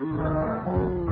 Mm-hmm.